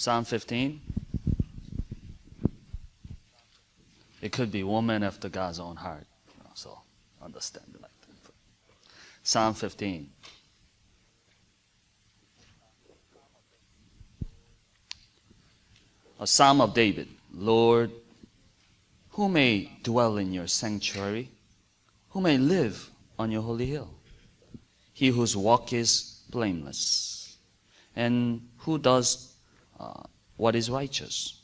Psalm 15. It could be woman after God's own heart. So understand it like that. Psalm 15. A psalm of David. Lord, who may dwell in your sanctuary? Who may live on your holy hill? He whose walk is blameless, and who does uh, what is righteous,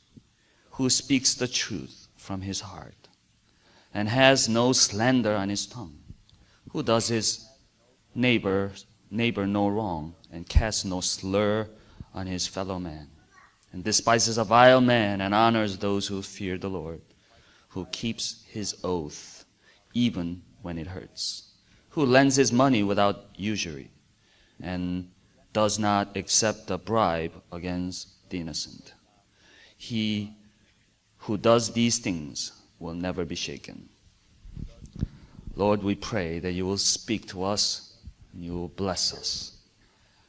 who speaks the truth from his heart, and has no slander on his tongue, who does his neighbor neighbor no wrong, and casts no slur on his fellow man, and despises a vile man and honors those who fear the Lord, who keeps his oath even when it hurts, who lends his money without usury, and does not accept a bribe against the innocent. He who does these things will never be shaken. Lord, we pray that you will speak to us and you will bless us.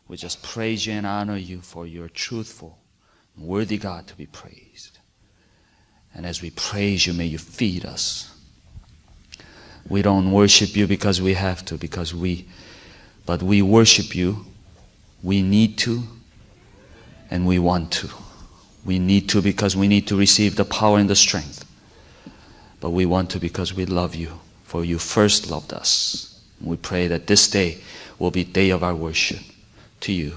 We just praise you and honor you for your truthful worthy God to be praised. And as we praise you, may you feed us. We don't worship you because we have to, because we, but we worship you. We need to, and we want to. We need to because we need to receive the power and the strength. But we want to because we love you, for you first loved us. We pray that this day will be day of our worship to you.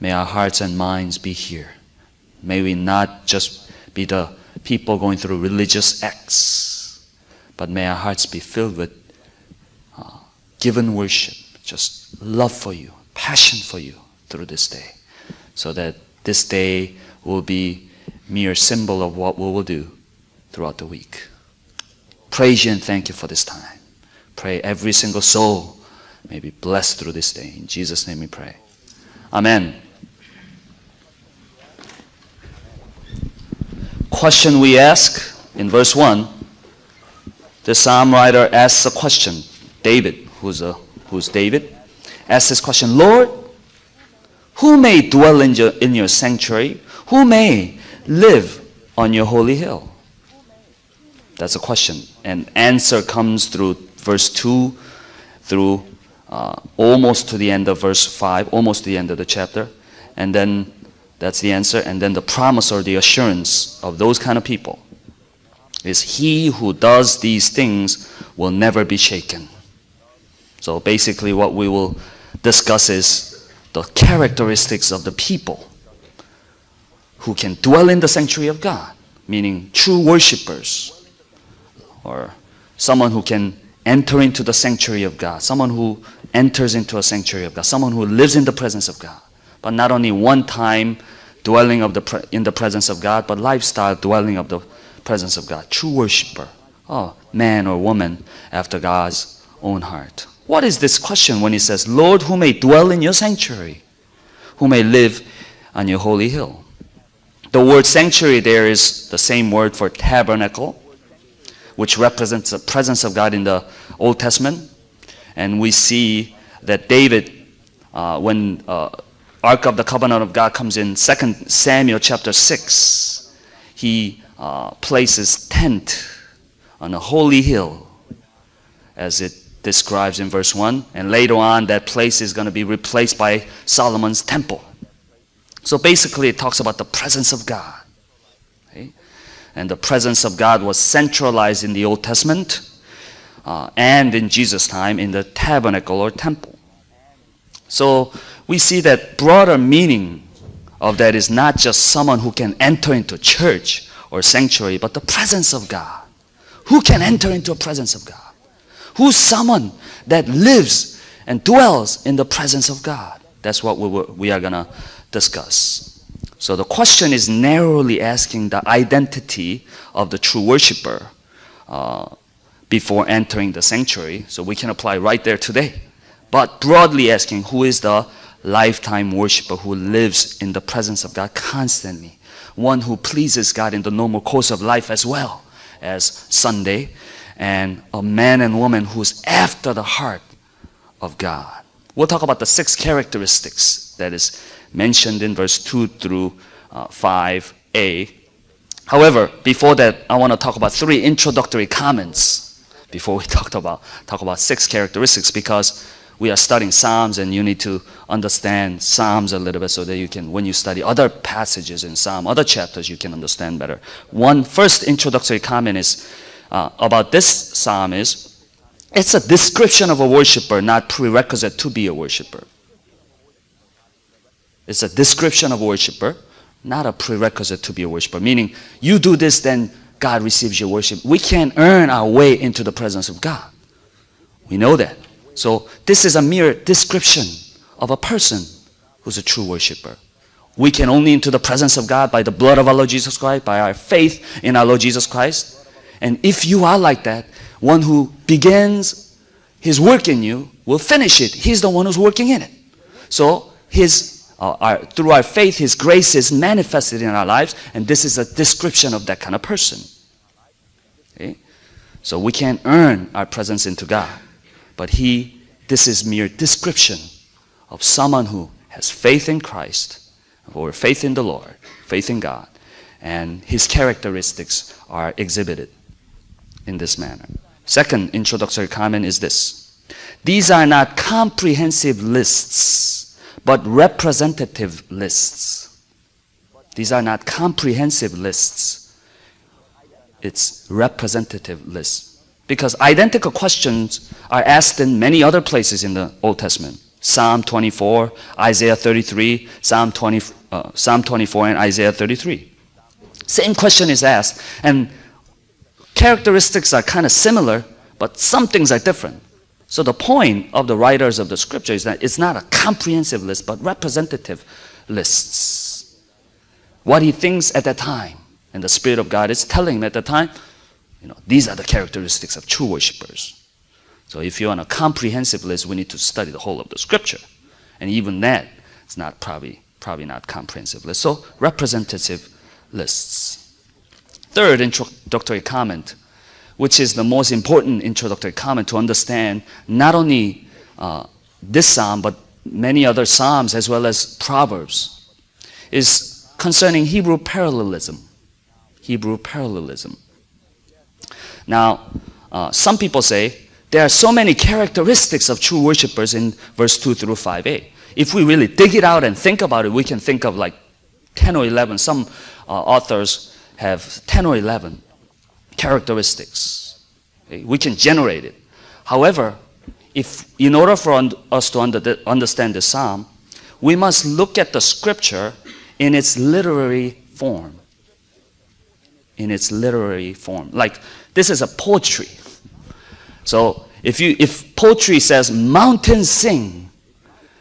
May our hearts and minds be here. May we not just be the people going through religious acts, but may our hearts be filled with uh, given worship, just love for you, passion for you through this day, so that this day will be mere symbol of what we will do throughout the week. Praise you and thank you for this time. Pray every single soul may be blessed through this day. In Jesus' name we pray. Amen. Question we ask in verse 1. The psalm writer asks a question. David, who's, a, who's David, asks this question Lord, who may dwell in your, in your sanctuary? Who may live on your holy hill? That's a question. And answer comes through verse 2 through uh, almost to the end of verse 5, almost to the end of the chapter. And then that's the answer. And then the promise or the assurance of those kind of people is he who does these things will never be shaken. So basically, what we will discuss is the characteristics of the people who can dwell in the sanctuary of God, meaning true worshippers, or someone who can enter into the sanctuary of God, someone who enters into a sanctuary of God, someone who lives in the presence of God. But not only one time dwelling of the in the presence of God, but lifestyle dwelling of the presence of God. True worshiper, oh, man or woman after God's own heart. What is this question when he says, Lord, who may dwell in your sanctuary, who may live on your holy hill? The word sanctuary there is the same word for tabernacle, which represents the presence of God in the Old Testament. And we see that David, uh, when uh, Ark of the Covenant of God comes in 2 Samuel chapter 6, he uh, places tent on a holy hill, as it describes in verse 1. And later on, that place is going to be replaced by Solomon's temple. So basically, it talks about the presence of God. Okay? And the presence of God was centralized in the Old Testament uh, and in Jesus' time in the tabernacle or temple. So we see that broader meaning of that is not just someone who can enter into church or sanctuary, but the presence of God. Who can enter into the presence of God? Who's someone that lives and dwells in the presence of God? That's what we, we are going to discuss. So the question is narrowly asking the identity of the true worshiper uh, before entering the sanctuary. So we can apply right there today. But broadly asking, who is the lifetime worshiper who lives in the presence of God constantly? One who pleases God in the normal course of life as well as Sunday, and a man and woman who's after the heart of God. We'll talk about the six characteristics that is mentioned in verse 2 through uh, 5a. However, before that, I want to talk about three introductory comments before we talk about, talk about six characteristics because we are studying Psalms and you need to understand Psalms a little bit so that you can, when you study other passages in Psalm, other chapters, you can understand better. One first introductory comment is uh, about this Psalm is it's a description of a worshiper, not prerequisite to be a worshiper. It's a description of a worshiper, not a prerequisite to be a worshiper. Meaning, you do this, then God receives your worship. We can't earn our way into the presence of God. We know that. So this is a mere description of a person who's a true worshiper. We can only into the presence of God by the blood of our Lord Jesus Christ, by our faith in our Lord Jesus Christ. And if you are like that, one who begins his work in you will finish it. He's the one who's working in it. So his uh, our, through our faith, his grace is manifested in our lives, and this is a description of that kind of person. Okay? So we can't earn our presence into God. But he, this is mere description of someone who has faith in Christ, or faith in the Lord, faith in God, and his characteristics are exhibited in this manner. Second introductory comment is this These are not comprehensive lists, but representative lists. These are not comprehensive lists, it's representative lists. Because identical questions are asked in many other places in the Old Testament. Psalm 24, Isaiah 33, Psalm, 20, uh, Psalm 24, and Isaiah 33. Same question is asked, and characteristics are kind of similar, but some things are different. So the point of the writers of the scripture is that it's not a comprehensive list, but representative lists. What he thinks at that time, and the Spirit of God is telling him at the time, you know, these are the characteristics of true worshippers. So if you're on a comprehensive list, we need to study the whole of the scripture. And even that is not probably probably not comprehensive list. So representative lists. Third introductory comment, which is the most important introductory comment to understand not only uh, this psalm but many other psalms as well as proverbs, is concerning Hebrew parallelism. Hebrew parallelism. Now, uh, some people say there are so many characteristics of true worshippers in verse 2 through 5a. If we really dig it out and think about it, we can think of like 10 or 11. Some uh, authors have 10 or 11 characteristics. Eh, okay? We can generate it. However, if in order for un- us to under- understand the psalm, we must look at the scripture in its literary form. In its literary form. Like this is a poetry. So if you if poetry says mountains sing,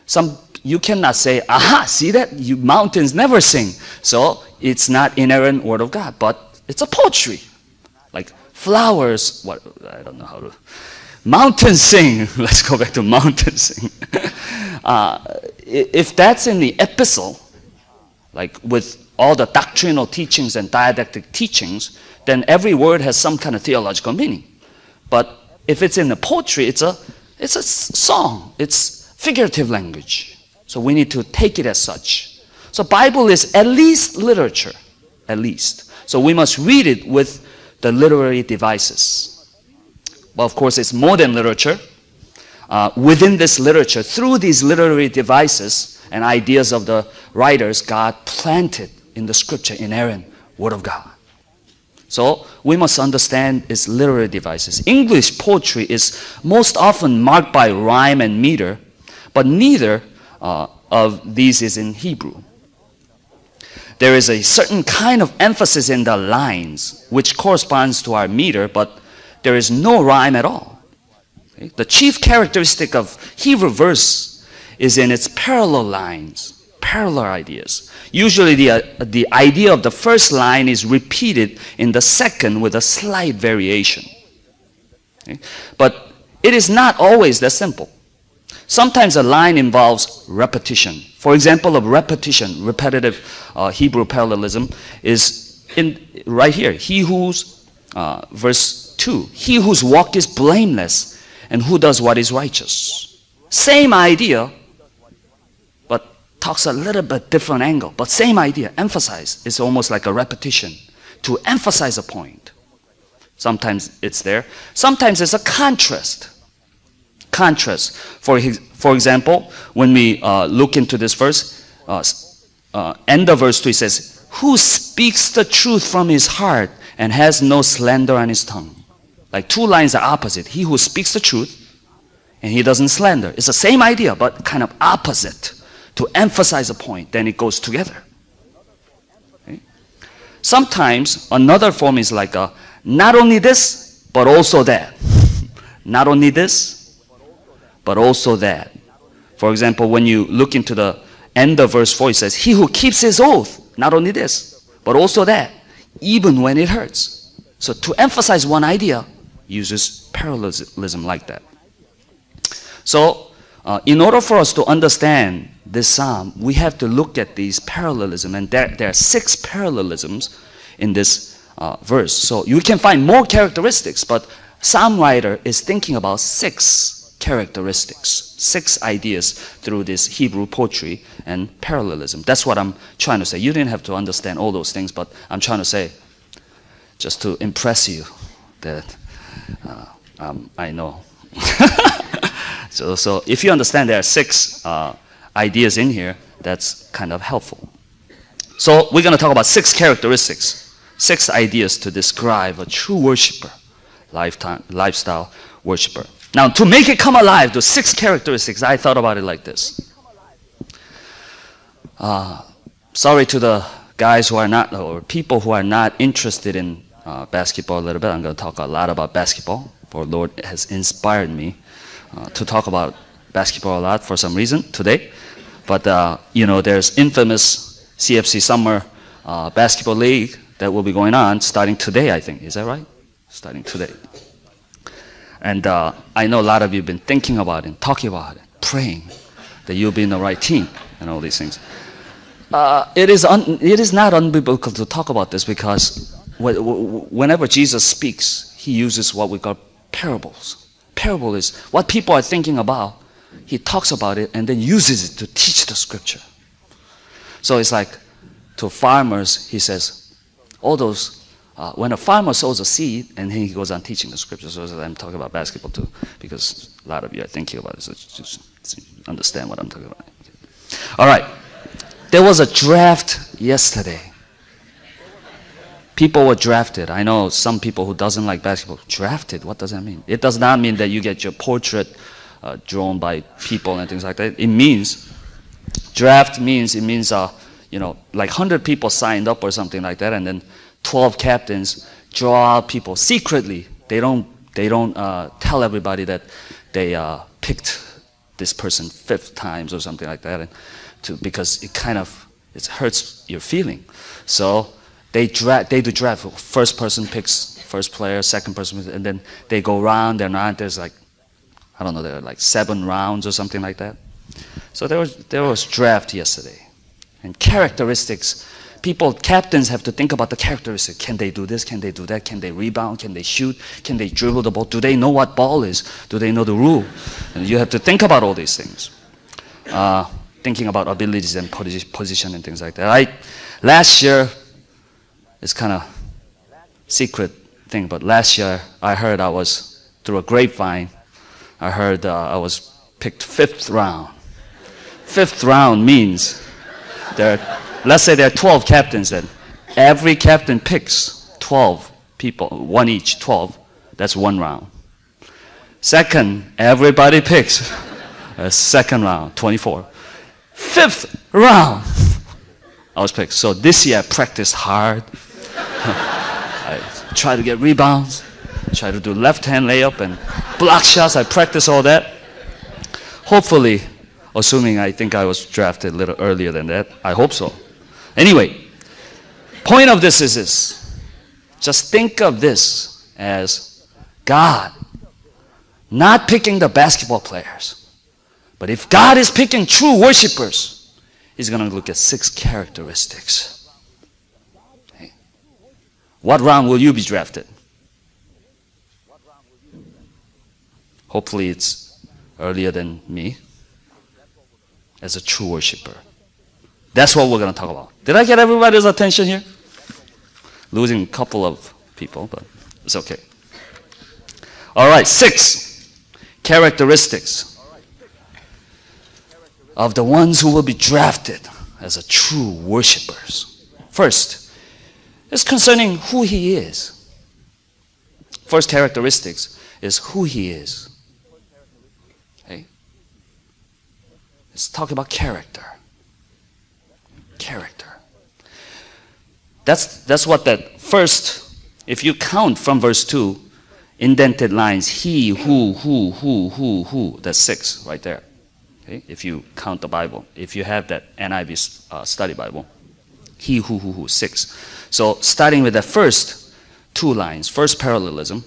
some you cannot say, aha, see that? You mountains never sing. So it's not inerrant word of God, but it's a poetry. Like flowers, what I don't know how to mountains sing. Let's go back to mountains sing. uh, if that's in the epistle, like with all the doctrinal teachings and didactic teachings, then every word has some kind of theological meaning. But if it's in the poetry, it's a, it's a song, it's figurative language. So we need to take it as such. So Bible is at least literature, at least. So we must read it with the literary devices. Well, of course, it's more than literature. Uh, within this literature, through these literary devices and ideas of the writers, God planted in the scripture inerrant Word of God. So we must understand its literary devices. English poetry is most often marked by rhyme and meter, but neither uh, of these is in Hebrew. There is a certain kind of emphasis in the lines, which corresponds to our meter, but there is no rhyme at all. Okay? The chief characteristic of Hebrew verse is in its parallel lines parallel ideas. Usually, the, uh, the idea of the first line is repeated in the second with a slight variation. Okay? But it is not always that simple. Sometimes a line involves repetition. For example, a repetition, repetitive uh, Hebrew parallelism, is in right here. He whose, uh, verse 2, he whose walk is blameless and who does what is righteous. Same idea, but talks a little bit different angle, but same idea, emphasize. It's almost like a repetition to emphasize a point. Sometimes it's there. Sometimes it's a contrast. Contrast. For, his, for example, when we uh, look into this verse, uh, uh, end of verse 2, it says, Who speaks the truth from his heart and has no slander on his tongue? Like two lines are opposite. He who speaks the truth and he doesn't slander. It's the same idea, but kind of opposite to emphasize a point. Then it goes together. Okay? Sometimes another form is like a not only this, but also that. not only this, but also that. For example, when you look into the end of verse 4, it says, He who keeps his oath, not only this, but also that, even when it hurts. So to emphasize one idea, uses parallelism like that. So, uh, in order for us to understand this psalm, we have to look at these parallelism, and there, there are six parallelisms in this uh, verse. So you can find more characteristics, but psalm writer is thinking about six characteristics, six ideas through this Hebrew poetry and parallelism. That's what I'm trying to say. You didn't have to understand all those things, but I'm trying to say, just to impress you, that uh, um, I know. So, so if you understand there are six uh, ideas in here, that's kind of helpful. So we're going to talk about six characteristics, six ideas to describe a true worshiper, lifetime, lifestyle worshiper. Now, to make it come alive, those six characteristics, I thought about it like this. Uh, sorry to the guys who are not, or people who are not interested in uh, basketball a little bit. I'm going to talk a lot about basketball, for Lord has inspired me uh, to talk about basketball a lot for some reason today. But, uh, you know, there's infamous CFC Summer uh, Basketball League that will be going on starting today, I think. Is that right? Starting today. And uh, I know a lot of you have been thinking about it, and talking about it, praying that you'll be in the right team and all these things. Uh, it, is it is not unbiblical to talk about this because whenever Jesus speaks, he uses what we call parables parable is what people are thinking about. He talks about it and then uses it to teach the scripture. So it's like to farmers, he says, all those, uh, when a farmer sows a seed and then he goes on teaching the scriptures, So I'm talking about basketball too, because a lot of you are thinking about it. So just understand what I'm talking about. All right. There was a draft yesterday people were drafted. I know some people who doesn't like basketball. Drafted? What does that mean? It does not mean that you get your portrait uh, drawn by people and things like that. It means draft means it means uh, you know like hundred people signed up or something like that, and then twelve captains draw out people secretly. They don't they don't uh, tell everybody that they uh, picked this person fifth times or something like that, and to because it kind of it hurts your feeling. So they, dra- they do draft. First person picks first player, second person, and then they go round and round. There's like, I don't know, there are like seven rounds or something like that. So there was, there was draft yesterday. And characteristics, people, captains have to think about the characteristics. Can they do this? Can they do that? Can they rebound? Can they shoot? Can they dribble the ball? Do they know what ball is? Do they know the rule? And you have to think about all these things. Uh, thinking about abilities and position and things like that. I, last year, it's kind of secret thing, but last year I heard I was, through a grapevine, I heard uh, I was picked fifth round. Fifth round means there, are, let's say there are 12 captains then. Every captain picks 12 people, one each, 12. That's one round. Second, everybody picks a second round, 24. Fifth round, I was picked. So this year I practiced hard. I try to get rebounds, try to do left hand layup and block shots. I practice all that. Hopefully, assuming I think I was drafted a little earlier than that, I hope so. Anyway, point of this is this. Just think of this as God not picking the basketball players. But if God is picking true worshipers, He's going to look at six characteristics. What round will you be drafted? Hopefully, it's earlier than me as a true worshiper. That's what we're going to talk about. Did I get everybody's attention here? Losing a couple of people, but it's okay. All right, six characteristics of the ones who will be drafted as a true worshipers. First, it's concerning who he is. First characteristics is who he is. Okay? Let's talk about character. Character. That's, that's what that first, if you count from verse 2, indented lines, he, who, who, who, who, who, that's six right there. Okay? If you count the Bible, if you have that NIV uh, study Bible, he, who, who, who, six. So starting with the first two lines, first parallelism,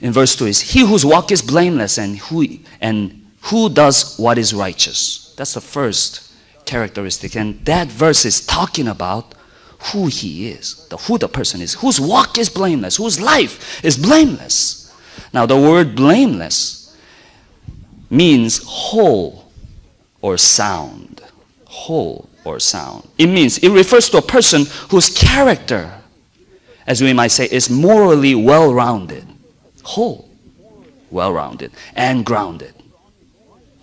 in verse 2 is he whose walk is blameless and who and who does what is righteous. That's the first characteristic. And that verse is talking about who he is, the who the person is, whose walk is blameless, whose life is blameless. Now the word blameless means whole or sound. Whole or sound. It means it refers to a person whose character, as we might say, is morally well rounded, whole, well rounded, and grounded.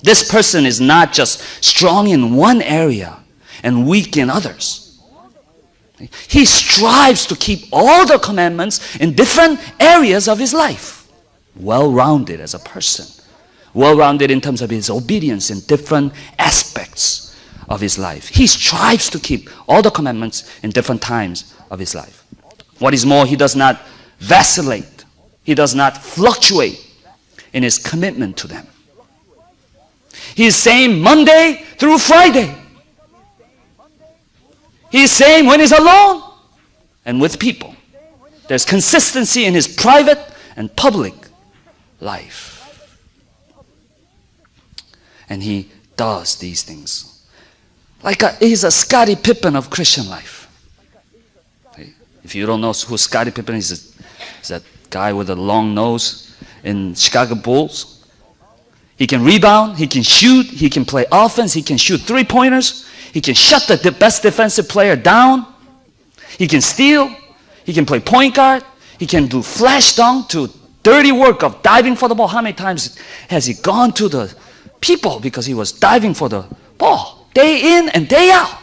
This person is not just strong in one area and weak in others. He strives to keep all the commandments in different areas of his life. Well rounded as a person. Well rounded in terms of his obedience in different aspects of his life. He strives to keep all the commandments in different times of his life. What is more, he does not vacillate, he does not fluctuate in his commitment to them. He is same Monday through Friday. He is same when he's alone and with people. There's consistency in his private and public life. And he does these things like a, he's a Scottie Pippen of Christian life. If you don't know who Scottie Pippen is, is that guy with a long nose in Chicago Bulls. He can rebound, he can shoot, he can play offense, he can shoot three pointers, he can shut the best defensive player down, he can steal, he can play point guard, he can do flash dunk to dirty work of diving for the ball. How many times has he gone to the people because he was diving for the ball? day in and day out.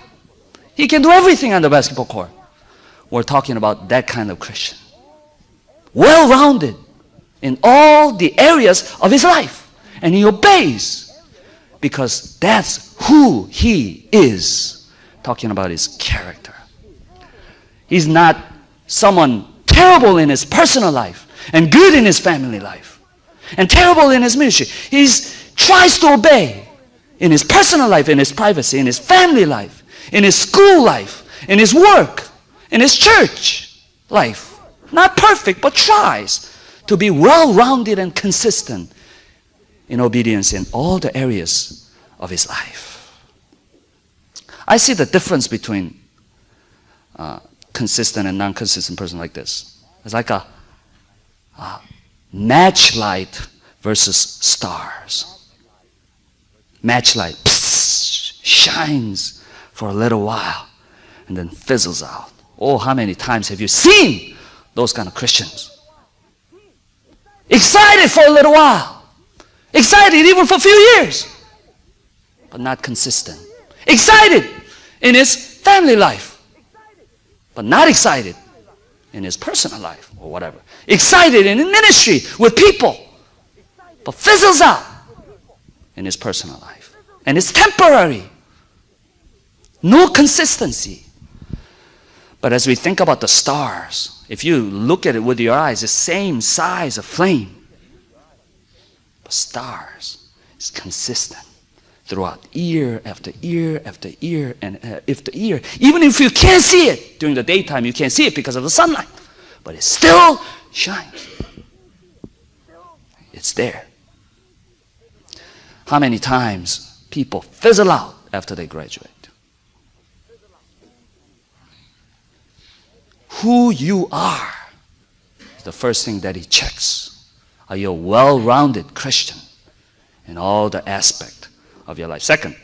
He can do everything on the basketball court. We're talking about that kind of Christian. Well rounded in all the areas of his life. And he obeys because that's who he is. Talking about his character. He's not someone terrible in his personal life and good in his family life and terrible in his ministry. He tries to obey in his personal life, in his privacy, in his family life, in his school life, in his work, in his church life. Not perfect, but tries to be well rounded and consistent in obedience in all the areas of his life. I see the difference between uh, consistent and non consistent person like this. It's like a, a match light versus stars matchlight psst, shines for a little while and then fizzles out. Oh, how many times have you seen those kind of Christians? Excited for a little while, excited even for a few years, but not consistent. Excited in his family life, but not excited in his personal life or whatever. Excited in ministry with people, but fizzles out in his personal life. And it's temporary. No consistency. But as we think about the stars, if you look at it with your eyes, the same size of flame. But stars is consistent throughout year after year after year and uh, after year. Even if you can't see it during the daytime, you can't see it because of the sunlight. But it still shines. It's there. How many times people fizzle out after they graduate? Who you are is the first thing that he checks. Are you a well rounded Christian in all the aspect of your life? Second,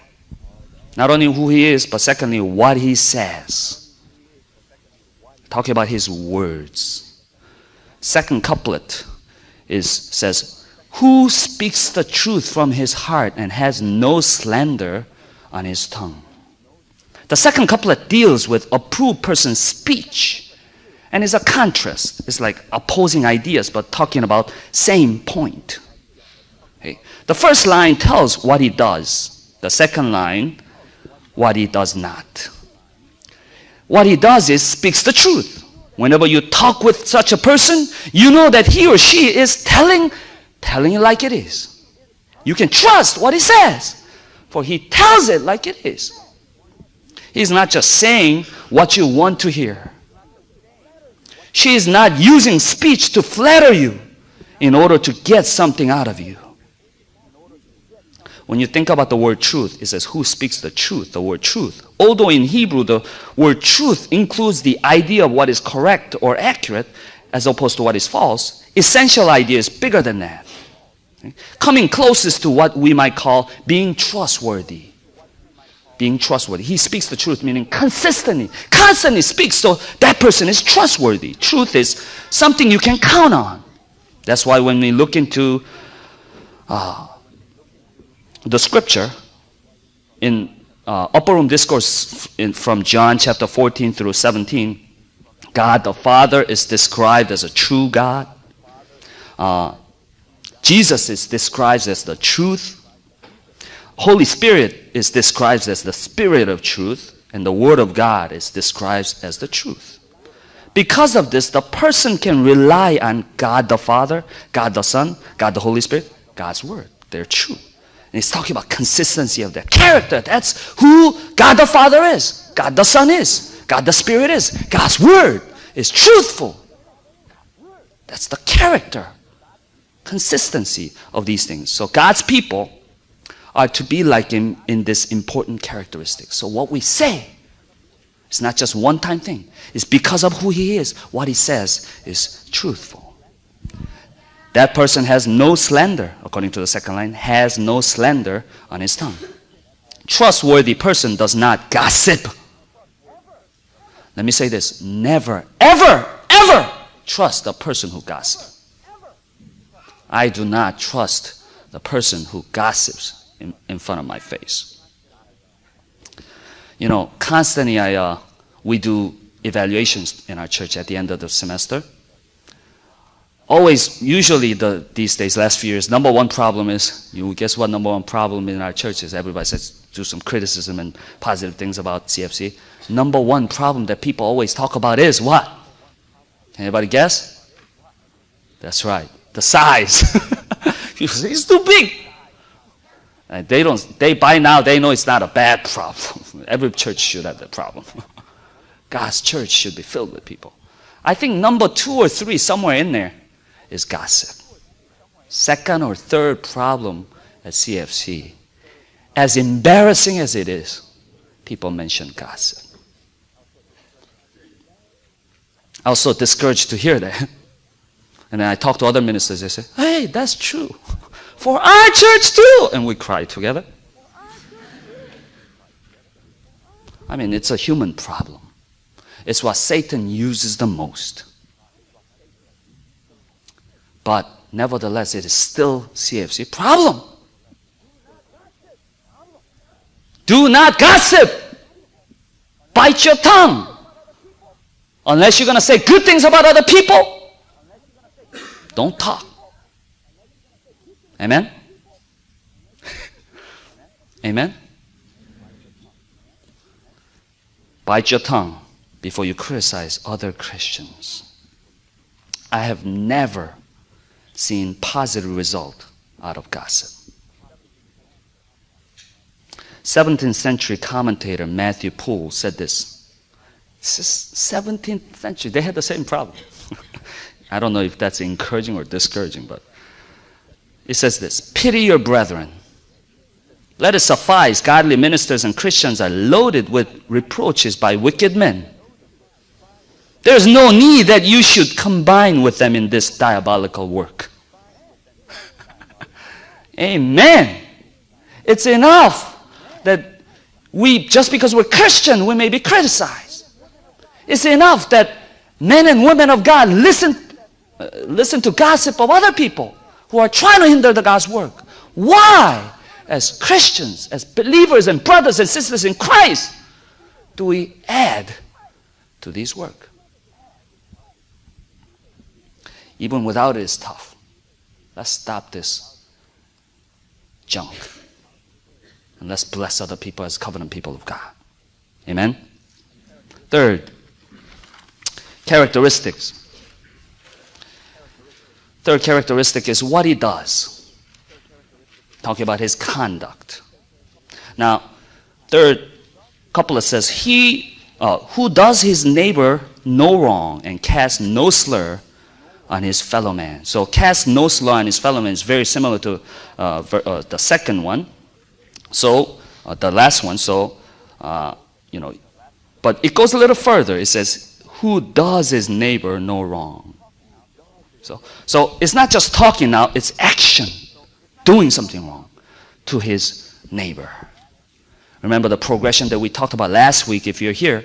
Not only who he is, but secondly, what he says. Talking about his words. Second couplet is says, Who speaks the truth from his heart and has no slander on his tongue? The second couplet deals with approved person's speech. And it's a contrast. It's like opposing ideas, but talking about same point. Okay. The first line tells what he does. The second line, what he does not. What he does is speaks the truth. Whenever you talk with such a person, you know that he or she is telling, telling it like it is. You can trust what he says, for he tells it like it is. He's not just saying what you want to hear. She is not using speech to flatter you in order to get something out of you. When you think about the word truth, it says, Who speaks the truth? The word truth. Although in Hebrew, the word truth includes the idea of what is correct or accurate as opposed to what is false, essential idea is bigger than that. Coming closest to what we might call being trustworthy. Being trustworthy. He speaks the truth, meaning consistently, constantly speaks, so that person is trustworthy. Truth is something you can count on. That's why when we look into uh, the scripture in uh, upper room discourse in, from John chapter 14 through 17, God the Father is described as a true God. Uh, Jesus is described as the truth. Holy Spirit is described as the Spirit of truth, and the Word of God is described as the truth. Because of this, the person can rely on God the Father, God the Son, God the Holy Spirit, God's Word. They're true. And he's talking about consistency of their character. That's who God the Father is, God the Son is, God the Spirit is. God's Word is truthful. That's the character, consistency of these things. So God's people are to be like him in this important characteristic. So what we say it's not just one time thing. It's because of who he is. What he says is truthful. That person has no slander, according to the second line, has no slander on his tongue. Trustworthy person does not gossip. Let me say this never, ever, ever trust the person who gossips. I do not trust the person who gossips in, in front of my face. You know, constantly I, uh, we do evaluations in our church at the end of the semester always, usually the, these days, last few years, number one problem is, you guess what number one problem in our church is? Everybody says, do some criticism and positive things about CFC. Number one problem that people always talk about is what? Anybody guess? That's right, the size. It's too big. And they don't, they, by now, they know it's not a bad problem. Every church should have that problem. God's church should be filled with people. I think number two or three, somewhere in there, is gossip. Second or third problem at CFC, as embarrassing as it is, people mention gossip. I was so discouraged to hear that. And then I talked to other ministers, they say, hey, that's true. For our church too. And we cry together. I mean, it's a human problem. It's what Satan uses the most. But nevertheless, it is still CFC problem. Do not gossip. Bite your tongue. Unless you're going to say good things about other people, don't talk. Amen? Amen? Bite your tongue before you criticize other Christians. I have never seen positive result out of gossip. 17th century commentator Matthew Poole said this. This 17th century. They had the same problem. I don't know if that's encouraging or discouraging, but it says this Pity your brethren. Let it suffice, godly ministers and Christians are loaded with reproaches by wicked men. There's no need that you should combine with them in this diabolical work. Amen. It's enough that we, just because we're Christian, we may be criticized. It's enough that men and women of God listen, uh, listen to gossip of other people who are trying to hinder the God's work. Why, as Christians, as believers and brothers and sisters in Christ, do we add to this work? Even without it is tough. Let's stop this junk. And let's bless other people as covenant people of God. Amen? Third, characteristics. Third characteristic is what he does. Talking about his conduct. Now, third couplet says, He uh, who does his neighbor no wrong and casts no slur on his fellow man. So, cast no slur on his fellow man is very similar to uh, ver- uh, the second one. So, uh, the last one. So, uh, you know, but it goes a little further. It says, Who does his neighbor no wrong? So, so it's not just talking now, it's action, doing something wrong to his neighbor. Remember the progression that we talked about last week, if you're here.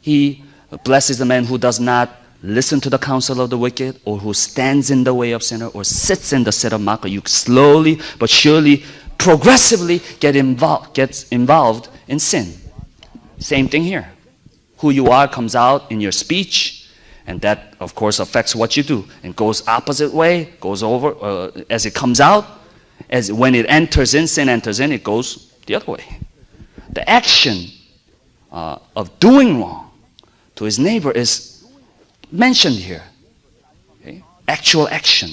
He blesses the man who does not listen to the counsel of the wicked, or who stands in the way of sinner, or sits in the seat of mocker. You slowly but surely, progressively get involved, gets involved in sin. Same thing here. Who you are comes out in your speech, and that, of course, affects what you do. And goes opposite way, goes over uh, as it comes out. As when it enters in, sin enters in, it goes the other way. The action uh, of doing wrong to his neighbor is mentioned here. Okay? Actual action.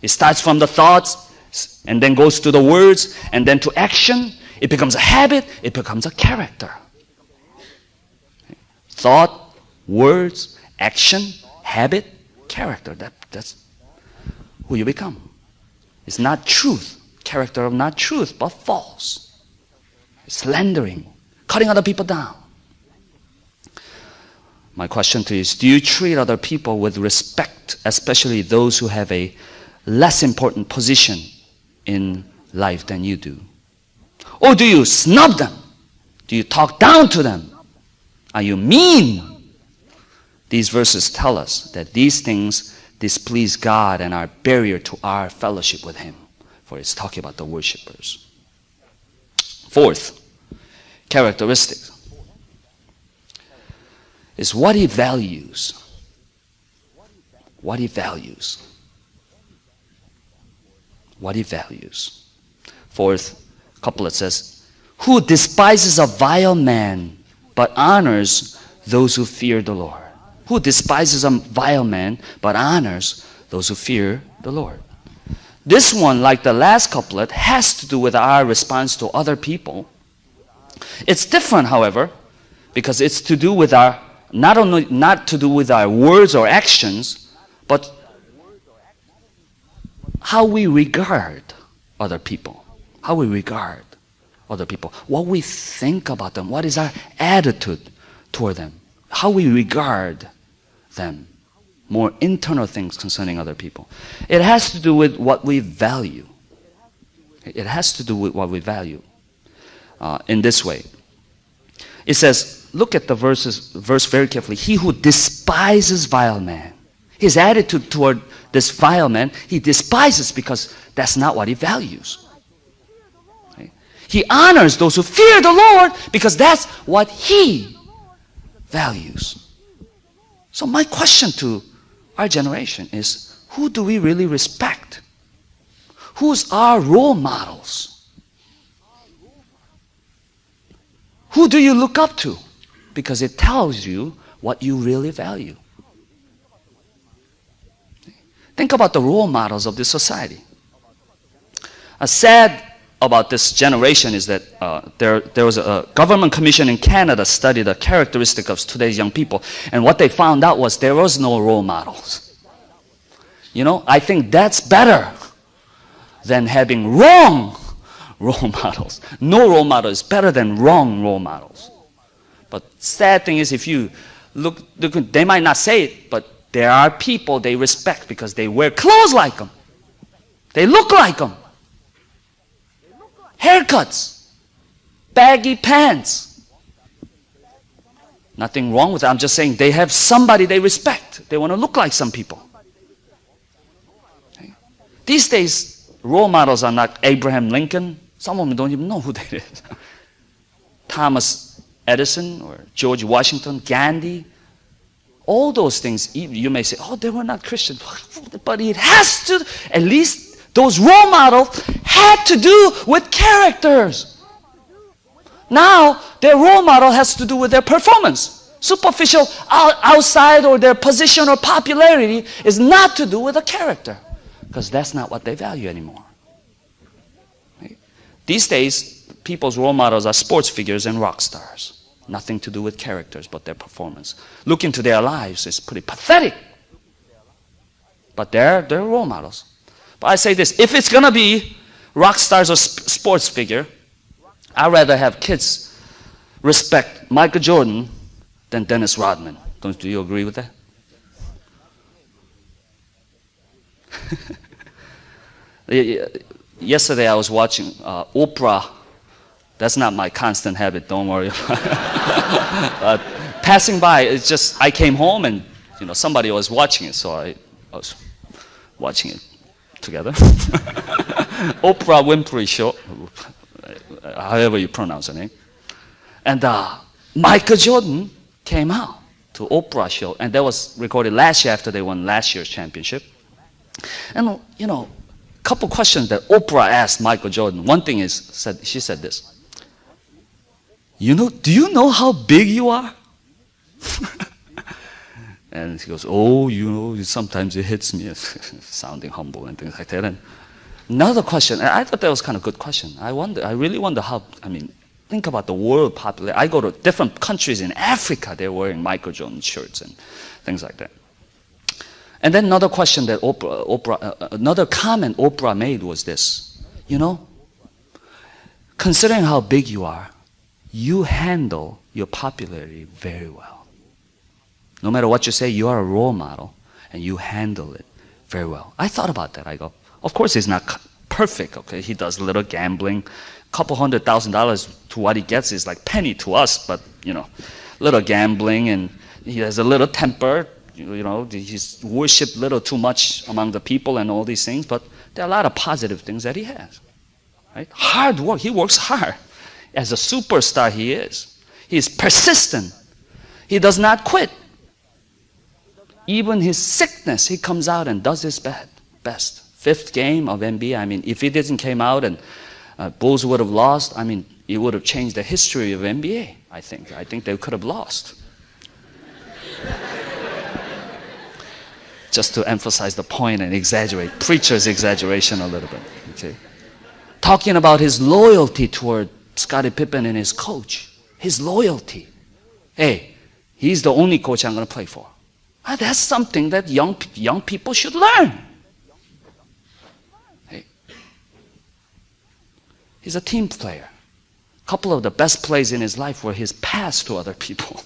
It starts from the thoughts and then goes to the words and then to action. It becomes a habit, it becomes a character. Okay? Thought, words, action, habit, character. That, that's who you become. It's not truth, character of not truth, but false. Slandering, cutting other people down. My question to you is Do you treat other people with respect, especially those who have a less important position in life than you do? Or do you snub them? Do you talk down to them? Are you mean? These verses tell us that these things displease God and are barrier to our fellowship with Him. For it's talking about the worshippers. Fourth characteristic is what he values. What he values. What he values. Fourth couplet says, Who despises a vile man but honors those who fear the Lord? Who despises a vile man but honors those who fear the Lord? This one, like the last couplet, has to do with our response to other people. It's different, however, because it's to do with our not only not to do with our words or actions, but how we regard other people. How we regard other people. What we think about them. What is our attitude toward them? How we regard them. More internal things concerning other people. It has to do with what we value. It has to do with what we value. Uh, in this way, it says, look at the verses, verse very carefully. He who despises vile man. His attitude toward this vile man, he despises because that's not what he values. He honors those who fear the Lord because that's what he values. So, my question to our generation is who do we really respect? Who's our role models? Who do you look up to? Because it tells you what you really value. Think about the role models of this society. A sad about this generation is that uh, there, there was a government commission in Canada studied the characteristic of today's young people, and what they found out was there was no role models. You know, I think that's better than having wrong role models. No role model is better than wrong role models. But sad thing is, if you look, look, they might not say it, but there are people they respect because they wear clothes like them. They look like them. Haircuts, baggy pants, Nothing wrong with that. I'm just saying they have somebody they respect. They want to look like some people. Okay? These days, role models are not Abraham Lincoln. Some of them don't even know who that is. Thomas Edison or George Washington, Gandhi. All those things, you may say, oh, they were not Christian. But it has to, at least those role models had to do with characters. Now, their role model has to do with their performance. Superficial outside or their position or popularity is not to do with a character because that's not what they value anymore. These days, people's role models are sports figures and rock stars. Nothing to do with characters but their performance. Look into their lives, it's pretty pathetic. But they're, they're role models. But I say this if it's going to be rock stars or sp- sports figure, I'd rather have kids respect Michael Jordan than Dennis Rodman. Don't do you agree with that? Yesterday I was watching uh, Oprah. That's not my constant habit. Don't worry. uh, passing by, it's just I came home and you know somebody was watching it, so I, I was watching it together. Oprah Winfrey Show however you pronounce her name. And uh, Michael Jordan came out to Oprah show, and that was recorded last year after they won last year's championship. And you know, a couple questions that Oprah asked Michael Jordan. One thing is, said she said this. You know, do you know how big you are? and he goes, Oh, you know, sometimes it hits me, sounding humble and things like that. And Another question, I thought that was kind of a good question. I wonder, I really wonder how, I mean, think about the world population. I go to different countries in Africa, they're wearing Michael Jordan shirts and things like that. And then another question that Oprah, Oprah uh, uh, another comment Oprah made was this. You know, considering how big you are, you handle your popularity very well. No matter what you say, you are a role model and you handle it very well. I thought about that. I go, of course, he's not perfect, okay? He does a little gambling. A couple hundred thousand dollars to what he gets is like penny to us, but, you know, little gambling and he has a little temper. You know, he's worshipped little too much among the people and all these things, but there are a lot of positive things that he has. Right? Hard work. He works hard. As a superstar, he is. He is persistent. He does not quit. Even his sickness, he comes out and does his best fifth game of NBA. I mean, if he didn't came out and uh, Bulls would have lost, I mean, it would have changed the history of NBA. I think. I think they could have lost. Just to emphasize the point and exaggerate, preacher's exaggeration a little bit. Okay, talking about his loyalty toward Scottie Pippen and his coach. His loyalty. Hey, he's the only coach I'm going to play for. Ah, that's something that young young people should learn. He's a team player. A couple of the best plays in his life were his pass to other people.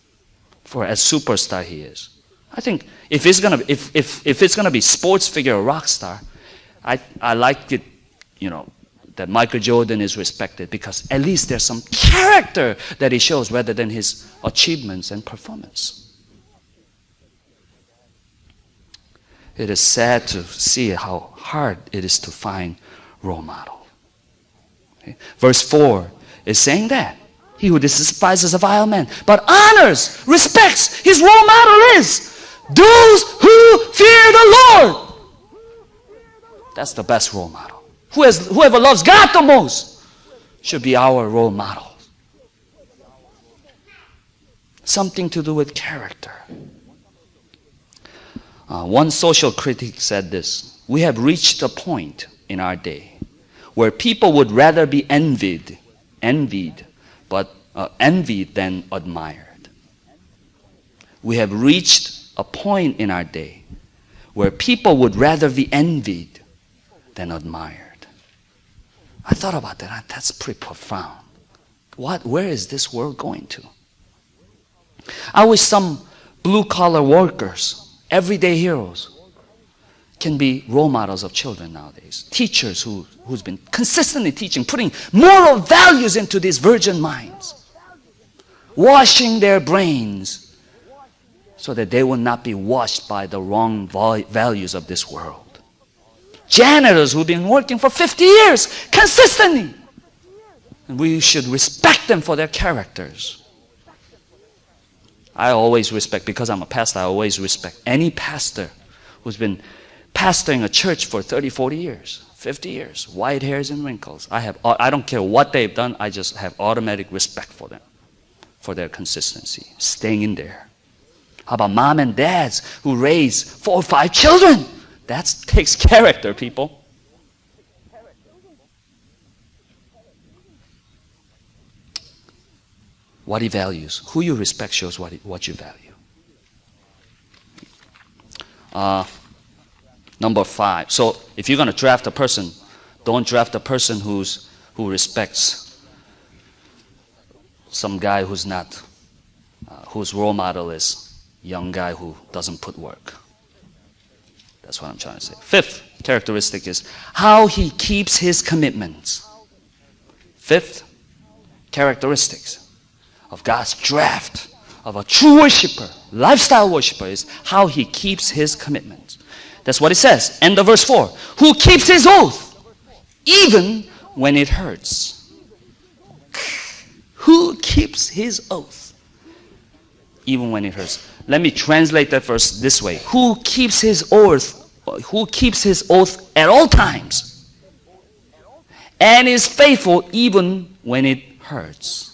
For as superstar he is. I think if it's gonna if if if it's gonna be sports figure or rock star, I I like it, you know, that Michael Jordan is respected because at least there's some character that he shows rather than his achievements and performance. It is sad to see how hard it is to find role model. Okay? Verse 4 is saying that. He who despises a vile man, but honors, respects, his role model is those who fear the Lord. That's the best role model. Who has, whoever loves God the most should be our role model. Something to do with character. Uh, one social critic said this We have reached a point in our day where people would rather be envied, envied, but uh, envied than admired. We have reached a point in our day where people would rather be envied than admired. I thought about that. That's pretty profound. What, where is this world going to? I wish some blue collar workers, everyday heroes, can be role models of children nowadays. Teachers who, who's been consistently teaching, putting moral values into these virgin minds. washing their brains so that they will not be washed by the wrong values of this world. Janitors who've been working for 50 years consistently. And we should respect them for their characters. I always respect, because I'm a pastor, I always respect any pastor who's been pastoring a church for 30, 40 years, 50 years, white hairs and wrinkles. I, have, I don't care what they've done, I just have automatic respect for them, for their consistency, staying in there. How about mom and dads who raise four or five children? That takes character, people. What he values. Who you respect shows what, he, what you value. Uh, number five. So if you're going to draft a person, don't draft a person who's, who respects some guy who's not, uh, whose role model is young guy who doesn't put work. That's what I'm trying to say. Fifth characteristic is how he keeps his commitments. Fifth characteristics of God's draft of a true worshiper, lifestyle worshiper, is how he keeps his commitment. That's what it says. End of verse 4. Who keeps his oath even when it hurts. Who keeps his oath even when it hurts? Let me translate that verse this way. Who keeps his oath who keeps his oath at all times and is faithful even when it hurts.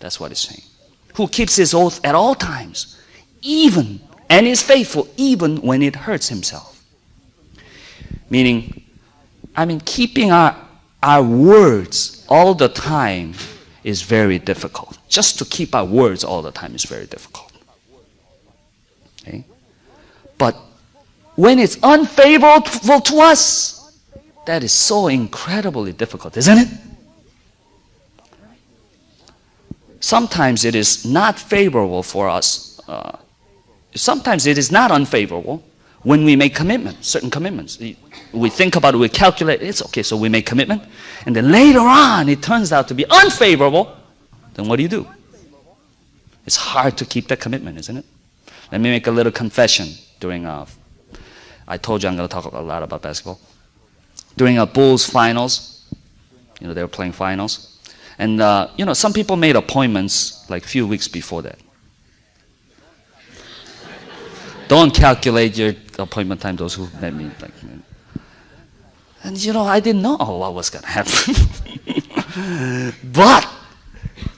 That's what it's saying. Who keeps his oath at all times, even and is faithful even when it hurts himself. Meaning, I mean, keeping our, our words all the time is very difficult. Just to keep our words all the time is very difficult. Okay? But when it's unfavorable to us, that is so incredibly difficult, isn't it? Sometimes it is not favorable for us. Uh, sometimes it is not unfavorable when we make commitments, certain commitments. We think about it, we calculate, it's okay, so we make commitment. And then later on, it turns out to be unfavorable. Then what do you do? It's hard to keep that commitment, isn't it? Let me make a little confession during a I told you I'm going to talk a lot about basketball. During a Bulls finals, you know, they were playing finals. And, uh, you know, some people made appointments like a few weeks before that. Don't calculate your appointment time, those who met me. Like, and, you know, I didn't know what was going to happen. but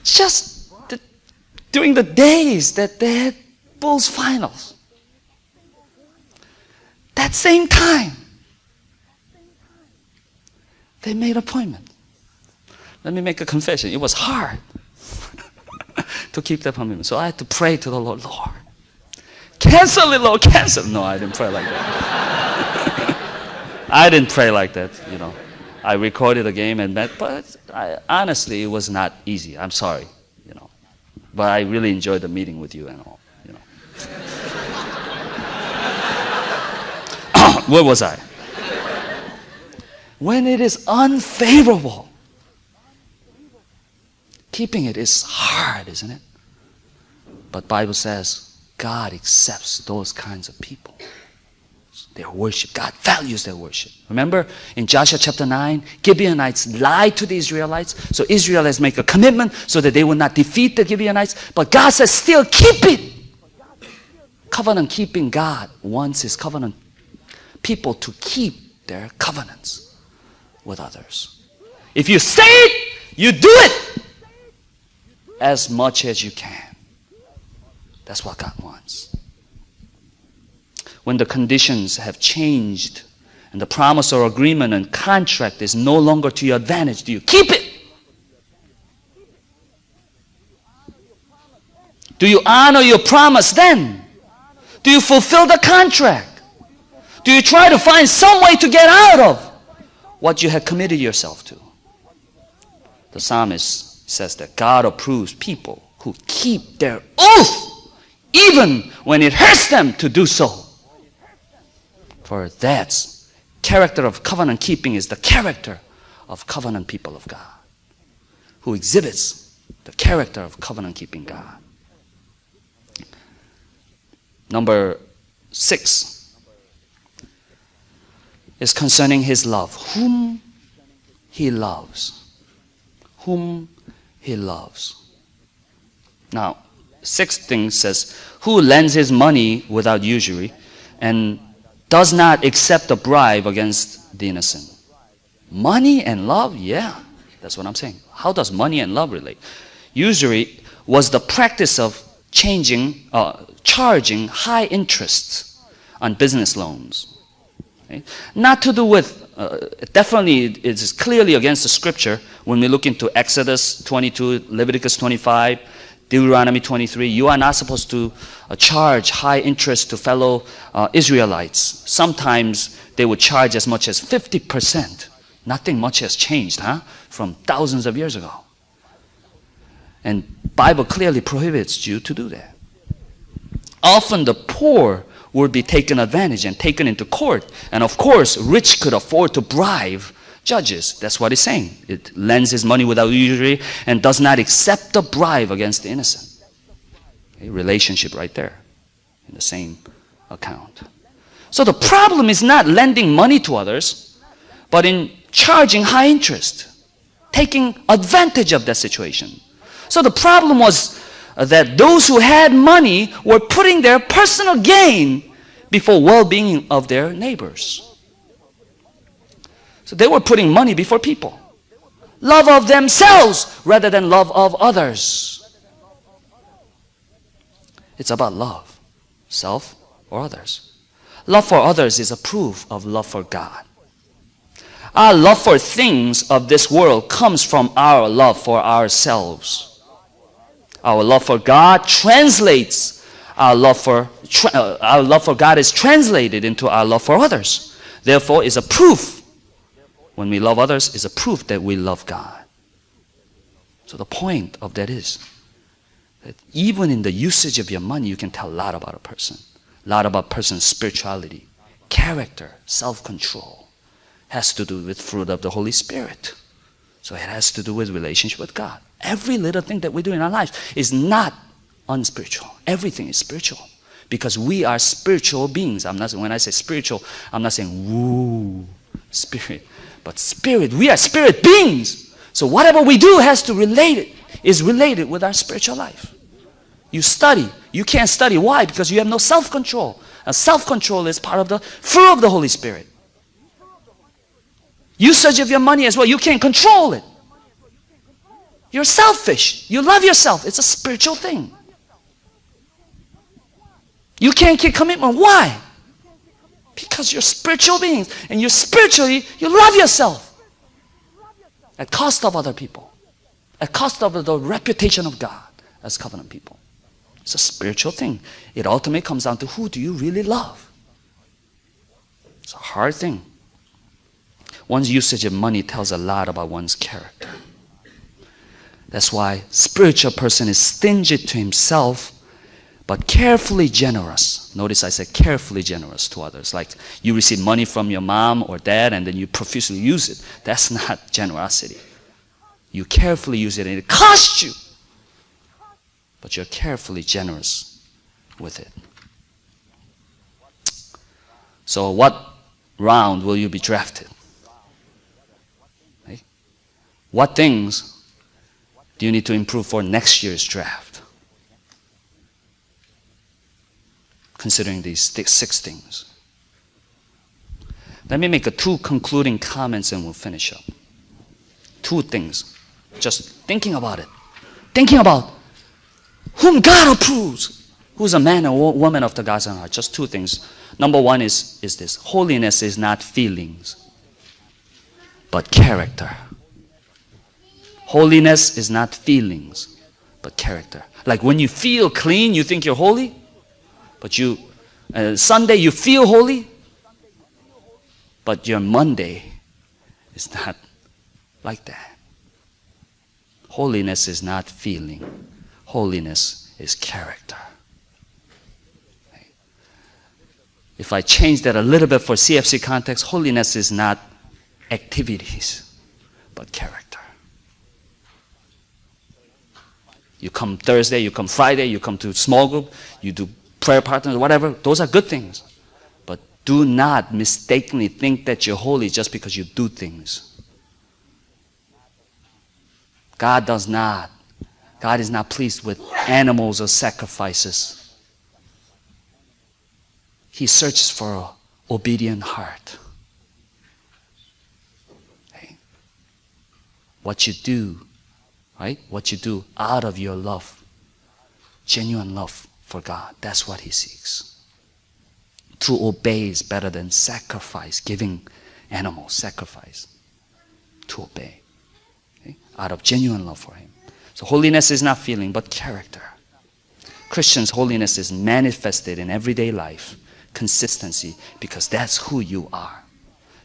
just the, during the days that they had Bulls finals, that same time, they made appointment. Let me make a confession. It was hard to keep that appointment. So I had to pray to the Lord, Lord, cancel it, Lord, cancel. No, I didn't pray like that. I didn't pray like that, you know. I recorded the game and met, but I, honestly, it was not easy. I'm sorry, you know. But I really enjoyed the meeting with you and all. you know. Where was I? When it is unfavorable, keeping it is hard, isn't it? But Bible says God accepts those kinds of people. Their worship. God values their worship. Remember in Joshua chapter 9, Gibeonites lied to the Israelites. So Israelites make a commitment so that they will not defeat the Gibeonites. But God says, still keep it. Covenant keeping God wants his covenant people to keep their covenants with others. If you say it, you do it as much as you can. That's what God wants. When the conditions have changed and the promise or agreement and contract is no longer to your advantage, do you keep it? Do you honor your promise then? Do you fulfill the contract? Do you try to find some way to get out of what you have committed yourself to? The psalmist says that God approves people who keep their oath even when it hurts them to do so. For that's character of covenant keeping is the character of covenant people of God who exhibits The character of covenant keeping God. Number six is concerning his love. Whom he loves. Whom he loves. Now, sixth thing says, Who lends his money without usury and does not accept a bribe against the innocent? Money and love? Yeah, that's what I'm saying. How does money and love relate? Usury was the practice of changing, uh, charging high interest on business loans. Not to do with, uh, definitely it is clearly against the scripture when we look into Exodus 22, Leviticus 25, Deuteronomy 23. You are not supposed to uh, charge high interest to fellow uh, Israelites. Sometimes they would charge as much as 50%. Nothing much has changed, huh? From thousands of years ago. And Bible clearly prohibits you to do that. Often the poor would be taken advantage and taken into court. And of course, rich could afford to bribe judges. That's what he's saying. It lends his money without usury and does not accept a bribe against the innocent. A relationship right there in the same account. So the problem is not lending money to others, but in charging high interest, taking advantage of that situation. So the problem was Uh, that those who had money were putting their personal gain before well-being of their neighbors. So they were putting money before people. Love of themselves rather than love of others. It's about love, self or others. Love for others is a proof of love for God. Our love for things of this world comes from our love for ourselves. Our love for God translates our love for uh, our love for God is translated into our love for others. Therefore, is a proof when we love others is a proof that we love God. So the point of that is that even in the usage of your money, you can tell a lot about a person, a lot about a person's spirituality, character, self-control. Has to do with fruit of the Holy Spirit. So it has to do with relationship with God. Every little thing that we do in our lives is not unspiritual. Everything is spiritual. Because we are spiritual beings. I'm not when I say spiritual, I'm not saying woo spirit. But spirit, we are spirit beings. So whatever we do has to relate it, is related with our spiritual life. You study. You can't study. Why? Because you have no self-control. And self-control is part of the fruit of the Holy Spirit. Usage of your money as well. You can't control it. You're selfish. You love yourself. It's a spiritual thing. You can't keep commitment. Why? Because you're spiritual beings and you're spiritually, you love yourself at cost of other people, at cost of the reputation of God as covenant people. It's a spiritual thing. It ultimately comes down to who do you really love? It's a hard thing. One's usage of money tells a lot about one's character. That's why spiritual person is stingy to himself, but carefully generous. Notice I said carefully generous to others. Like you receive money from your mom or dad and then you profusely use it. That's not generosity. You carefully use it and it costs you. But you're carefully generous with it. So what round will you be drafted? What things you need to improve for next year's draft? Considering these six things. Let me make a two concluding comments and we'll finish up. Two things. Just thinking about it. Thinking about whom God approves. Who's a man or woman of the God's heart? Just two things. Number one is, is this holiness is not feelings, but character. Holiness is not feelings, but character. Like when you feel clean, you think you're holy, but you uh, Sunday you feel holy, but your Monday is not like that. Holiness is not feeling. Holiness is character. If I change that a little bit for CFC context, holiness is not activities, but character. You come Thursday, you come Friday, you come to small group, you do prayer partners, whatever. Those are good things. But do not mistakenly think that you're holy just because you do things. God does not. God is not pleased with animals or sacrifices. He searches for an obedient heart. What you do, right? What you do out of your love, genuine love for God, that's what He seeks. To obey is better than sacrifice, giving animals sacrifice. To obey out of genuine love for Him. So holiness is not feeling, but character. Christians' holiness is manifested in everyday life, consistency, because that's who you are.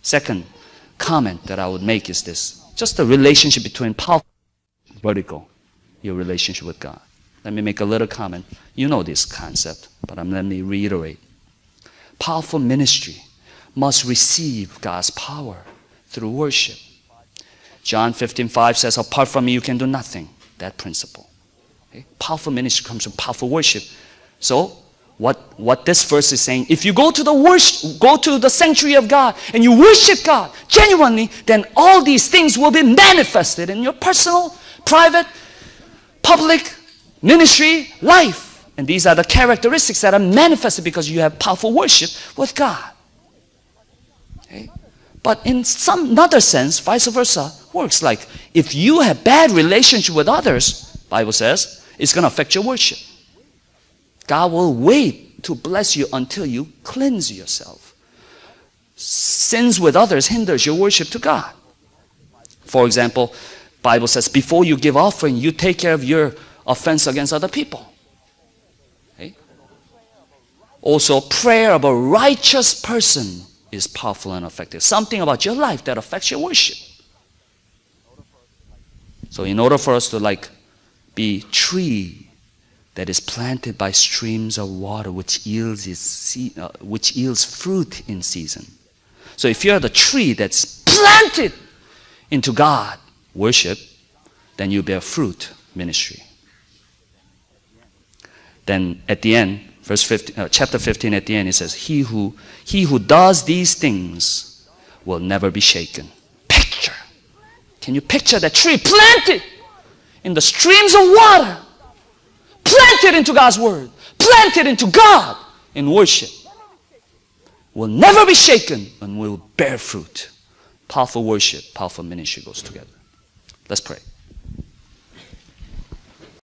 Second comment that I would make is this just the relationship between power vertical, your relationship with God. Let me make a little comment. You know this concept, but I'm, let me reiterate. Powerful ministry must receive God's power through worship. John 15, 5 says, Apart from me, you can do nothing. That principle. Okay? Powerful ministry comes from powerful worship. So, what, what this verse is saying, if you go to the worship, go to the sanctuary of God and you worship God genuinely, then all these things will be manifested in your personal, private, public ministry life. And these are the characteristics that are manifested because you have powerful worship with God. Okay? But in some other sense, vice versa, works. Like if you have bad relationship with others, Bible says, it's going to affect your worship. God will wait to bless you until you cleanse yourself. Sins with others hinders your worship to God. For example, Bible says before you give offering, you take care of your offense against other people. Okay? Also, prayer of a righteous person is powerful and effective. Something about your life that affects your worship. So in order for us to like be tree that is planted by streams of water which yields its uh, which yields fruit in season. So if you're the tree that's planted into God worship, then you bear fruit ministry. Then at the end, verse 15, uh, chapter 15 at the end, it says, he who, he who does these things will never be shaken. Picture. Can you picture that tree planted in the streams of water? Planted into God's word. Planted into God in worship. Will never be shaken and will bear fruit. Powerful worship, powerful ministry goes together. Let's pray.